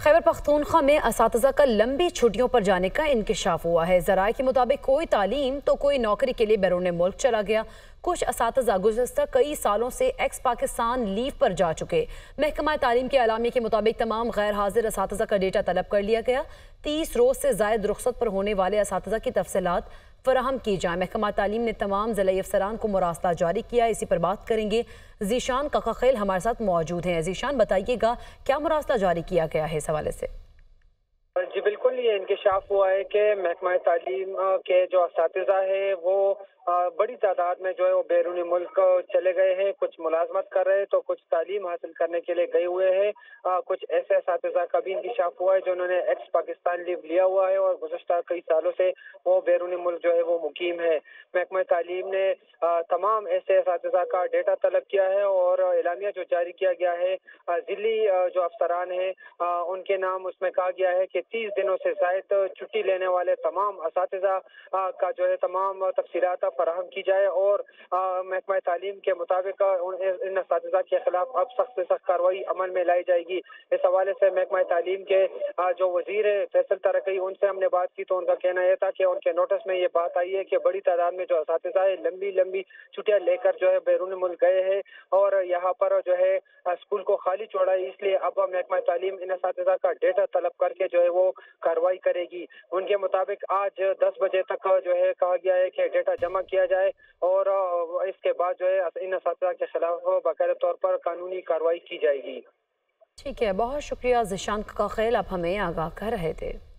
खैबर पख्तूनख्वा में इस का लंबी छुट्टियों पर जाने का इंकशाफ हुआ है। जरा के मुताबिक कोई तालीम तो कोई नौकरी के लिए बैरून मुल्क चला गया। कुछ इस गुजशत कई सालों से एक्स पाकिस्तान लीव पर जा चुके। महकमा तालीम के अलामी के मुताबिक तमाम गैर हाजिर इस का डेटा तलब कर लिया गया। तीस रोज से जायद रुखसत पर होने वाले इस की तफसलत फराहम की जाए। महकमा तालीम ने तमाम ज़िले अफसरान को मुरासला जारी किया। इसी पर बात करेंगे। जीशान ककाखेल हमारे साथ मौजूद हैं। जीशान, बताइएगा, क्या मुरासला जारी किया गया है इस हवाले से? जी, बिल्कुल, ये इंकशाफ हुआ है कि महकमा तालीम के जो इस है, वो बड़ी तादाद में जो है वो बैरूनी मुल्क चले गए हैं। कुछ मुलाजमत कर रहे हैं तो कुछ तालीम हासिल करने के लिए गए हुए हैं। कुछ ऐसे इस का भी इंकशाफ हुआ है जिन्होंने एक्स पाकिस्तान लीव लिया हुआ है और गुजशत कई सालों से वो बैरूनी मुल्क जो है वो मुकीम है। महकमा तालीम ने तमाम ऐसे इस का डेटा तलब किया है और इलामिया जो जारी किया गया है जिली जो अफसरान है उनके नाम उसमें कहा गया है कि तीस दिनों से जायद छुट्टी लेने वाले तमाम इस का जो है तमाम तफसीत फराहम की जाए और महकमा तालीम के मुताबिक इन इस के खिलाफ अब सख्त से सख्त कार्रवाई अमल में लाई जाएगी। इस हवाले से महकमा तालीम के जो वज़ीर है फैसल तरक्की, उनसे हमने बात की तो उनका कहना यह था कि उनके नोटिस में ये बात आई है कि बड़ी तादाद में जो इस लंबी लंबी छुट्टियाँ लेकर जो है बैरून मुल्क गए हैं और यहाँ पर जो है स्कूल को खाली छोड़ा है इसलिए अब महकमा तालीम इन इस का डेटा तलब करके जो है वो कार्रवाई करेगी। उनके मुताबिक आज दस बजे तक जो है कहा गया है कि डेटा जमा किया जाए। और इसके बाद जो है इन इस के खिलाफ बाकायदा तौर पर कानूनी कार्रवाई की जाएगी। ठीक है, बहुत शुक्रिया, जिशांत का खेल। आप हमें आगाह कर रहे थे।